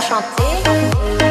enchanté.